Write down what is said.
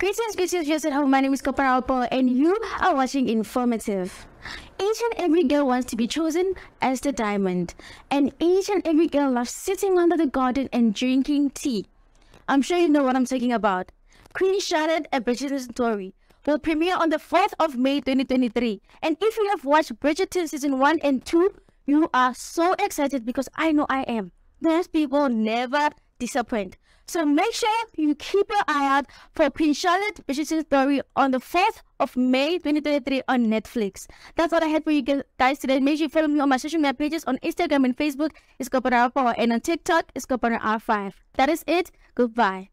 Greetings, greetings, viewers at home. My name is Kopano Rapoo, and you are watching Informative. Each and every girl wants to be chosen as the diamond, and each and every girl loves sitting under the garden and drinking tea. I'm sure you know what I'm talking about. Queen Charlotte and Bridgerton story will premiere on the 4th of May 2023. And if you have watched Bridgerton season 1 and 2, you are so excited because I know I am. Those people never disappoint. So make sure you keep your eye out for Prince Charlotte Bridgerton story on the 4th of May 2023 on Netflix. That's what I had for you guys today. Make sure you follow me on my social media pages on Instagram and Facebook, it's Kopano and on TikTok, it's Kopano R5. That is it. Goodbye.